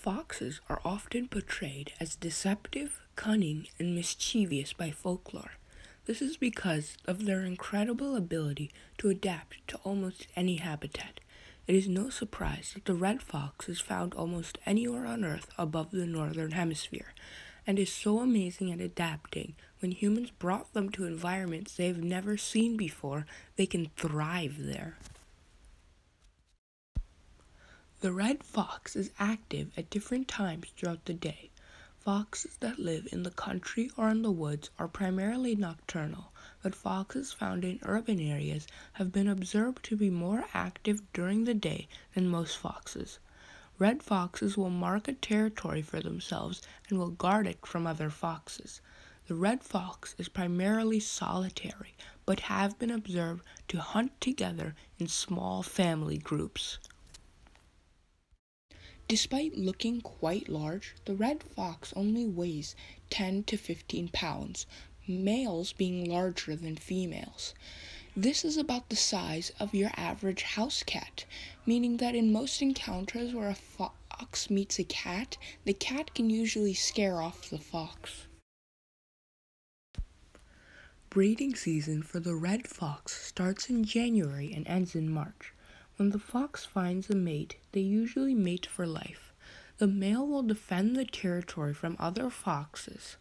Foxes are often portrayed as deceptive, cunning, and mischievous by folklore. This is because of their incredible ability to adapt to almost any habitat. It is no surprise that the red fox is found almost anywhere on Earth above the northern hemisphere, and is so amazing at adapting when humans brought them to environments they have never seen before, they can thrive there. The red fox is active at different times throughout the day. Foxes that live in the country or in the woods are primarily nocturnal, but foxes found in urban areas have been observed to be more active during the day than most foxes. Red foxes will mark a territory for themselves and will guard it from other foxes. The red fox is primarily solitary, but have been observed to hunt together in small family groups. Despite looking quite large, the red fox only weighs 10 to 15 pounds, males being larger than females. This is about the size of your average house cat, meaning that in most encounters where a fox meets a cat, the cat can usually scare off the fox. Breeding season for the red fox starts in January and ends in March. When the fox finds a mate, they usually mate for life. The male will defend the territory from other foxes,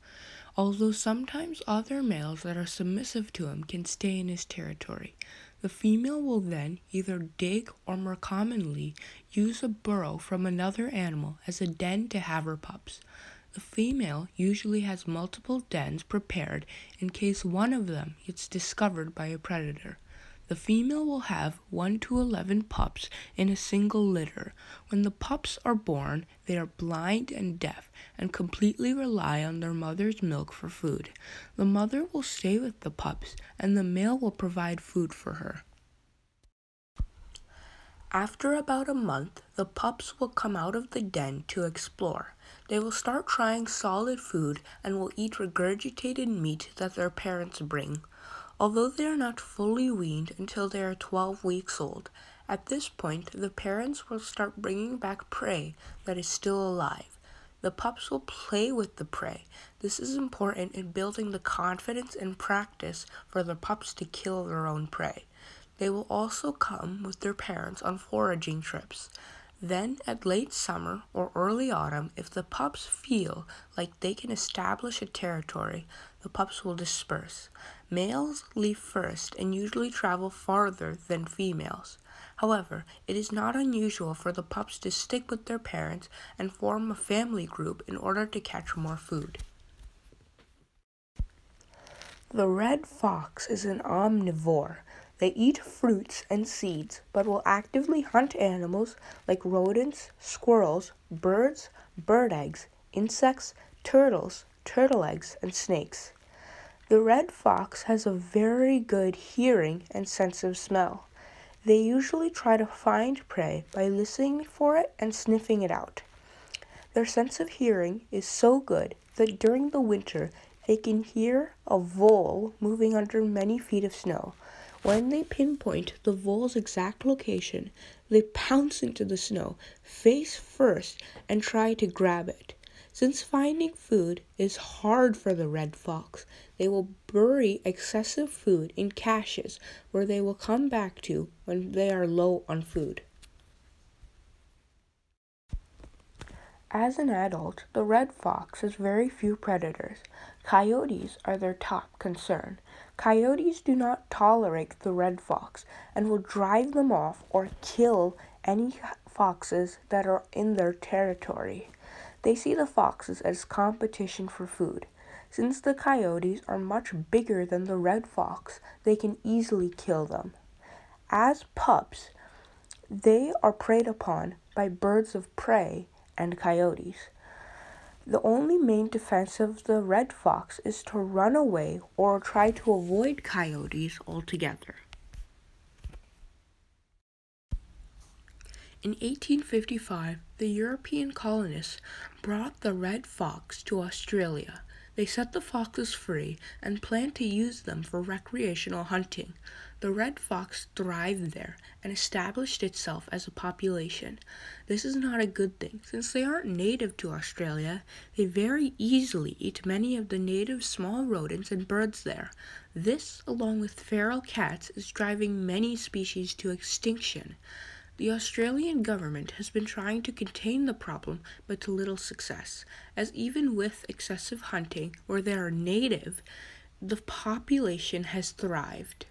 although sometimes other males that are submissive to him can stay in his territory. The female will then either dig or more commonly use a burrow from another animal as a den to have her pups. The female usually has multiple dens prepared in case one of them gets discovered by a predator. The female will have 1 to 11 pups in a single litter. When the pups are born, they are blind and deaf and completely rely on their mother's milk for food. The mother will stay with the pups and the male will provide food for her. After about a month, the pups will come out of the den to explore. They will start trying solid food and will eat regurgitated meat that their parents bring although they are not fully weaned until they are 12 weeks old. At this point, the parents will start bringing back prey that is still alive. The pups will play with the prey. This is important in building the confidence and practice for the pups to kill their own prey. They will also come with their parents on foraging trips. Then, at late summer or early autumn, if the pups feel like they can establish a territory, the pups will disperse. Males leave first and usually travel farther than females. However, it is not unusual for the pups to stick with their parents and form a family group in order to catch more food. The red fox is an omnivore. They eat fruits and seeds, but will actively hunt animals like rodents, squirrels, birds, bird eggs, insects, turtles, turtle eggs, and snakes. The red fox has a very good hearing and sense of smell. They usually try to find prey by listening for it and sniffing it out. Their sense of hearing is so good that during the winter they can hear a vole moving under many feet of snow. When they pinpoint the vole's exact location, they pounce into the snow, face first, and try to grab it. Since finding food is hard for the red fox, they will bury excessive food in caches where they will come back to when they are low on food. As an adult, the red fox has very few predators. Coyotes are their top concern. Coyotes do not tolerate the red fox and will drive them off or kill any foxes that are in their territory. They see the foxes as competition for food. Since the coyotes are much bigger than the red fox, they can easily kill them. As pups, they are preyed upon by birds of prey and coyotes. The only main defense of the red fox is to run away or try to avoid coyotes altogether. In 1855, the European colonists brought the red fox to Australia. They set the foxes free and plan to use them for recreational hunting. The red fox thrived there and established itself as a population. This is not a good thing, since they aren't native to Australia. They very easily eat many of the native small rodents and birds there. This, along with feral cats, is driving many species to extinction. The Australian government has been trying to contain the problem, but to little success, as even with excessive hunting, where they are native, the population has thrived.